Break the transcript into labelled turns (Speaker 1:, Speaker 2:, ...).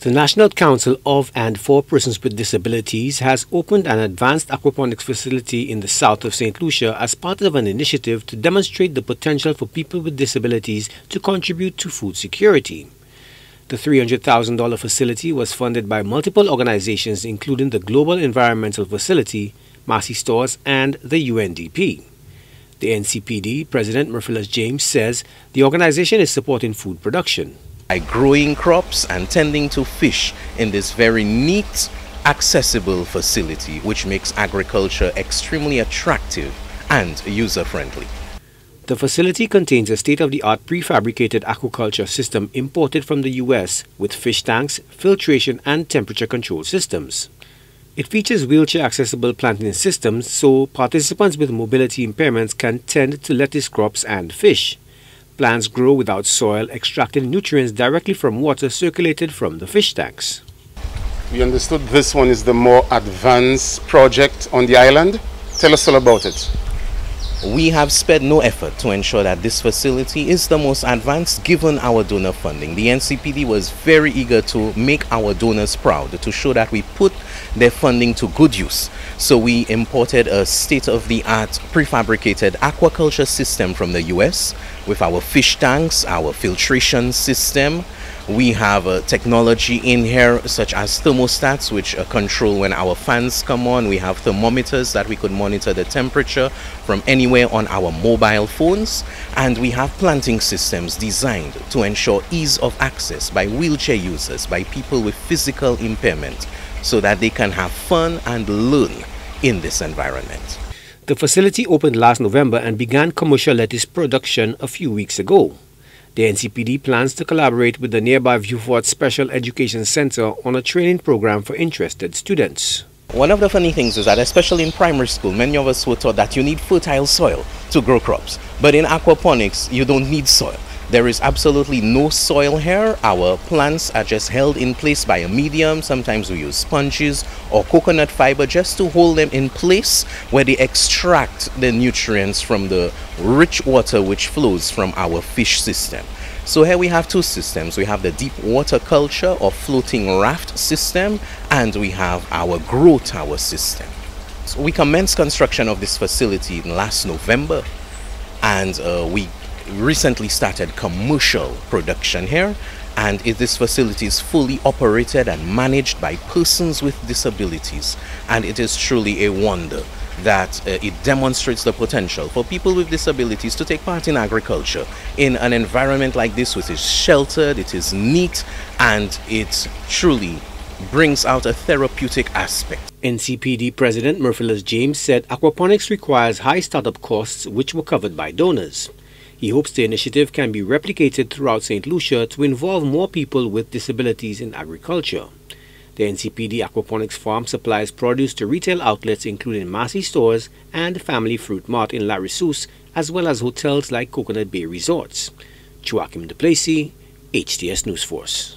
Speaker 1: The National Council of and for Persons with Disabilities has opened an advanced aquaponics facility in the south of St. Lucia as part of an initiative to demonstrate the potential for people with disabilities to contribute to food security. The $300,000 facility was funded by multiple organizations including the Global Environmental Facility, Massy Stores, and the UNDP. The NCPD President Murphylas James says the organization is supporting food production
Speaker 2: by growing crops and tending to fish in this very neat, accessible facility, which makes agriculture extremely attractive and user friendly.
Speaker 1: The facility contains a state of the art prefabricated aquaculture system imported from the US with fish tanks, filtration, and temperature control systems. It features wheelchair accessible planting systems so participants with mobility impairments can tend to lettuce crops and fish. Plants grow without soil, extracting nutrients directly from water circulated from the fish tanks.
Speaker 3: We understood this one is the more advanced project on the island. Tell us all about it.
Speaker 2: We have spared no effort to ensure that this facility is the most advanced given our donor funding. The NCPD was very eager to make our donors proud, to show that we put their funding to good use. So we imported a state-of-the-art prefabricated aquaculture system from the US with our fish tanks, our filtration system, we have uh, technology in here such as thermostats which uh, control when our fans come on. We have thermometers that we could monitor the temperature from anywhere on our mobile phones. And we have planting systems designed to ensure ease of access by wheelchair users, by people with physical impairment so that they can have fun and learn in this environment.
Speaker 1: The facility opened last November and began commercial lettuce production a few weeks ago. The NCPD plans to collaborate with the nearby Vieux Fort Special Education Center on a training program for interested students.
Speaker 2: One of the funny things is that, especially in primary school, many of us were taught that you need fertile soil to grow crops. But in aquaponics, you don't need soil. There is absolutely no soil here. Our plants are just held in place by a medium. Sometimes we use sponges or coconut fiber just to hold them in place where they extract the nutrients from the rich water which flows from our fish system. So here we have two systems. We have the deep water culture or floating raft system and we have our grow tower system. So we commenced construction of this facility in last November and uh, we recently started commercial production here and this facility is fully operated and managed by persons with disabilities and it is truly a wonder that uh, it demonstrates the potential for people with disabilities to take part in agriculture in an environment like this which is sheltered it is neat and it truly brings out a therapeutic aspect.
Speaker 1: NCPD President Murphylas James said aquaponics requires high startup costs which were covered by donors. He hopes the initiative can be replicated throughout St. Lucia to involve more people with disabilities in agriculture. The NCPD Aquaponics Farm supplies produce to retail outlets including Massy Stores and Family Fruit Mart in La Ressource, as well as hotels like Coconut Bay Resorts. Joachim Duplessis, HTS News Force.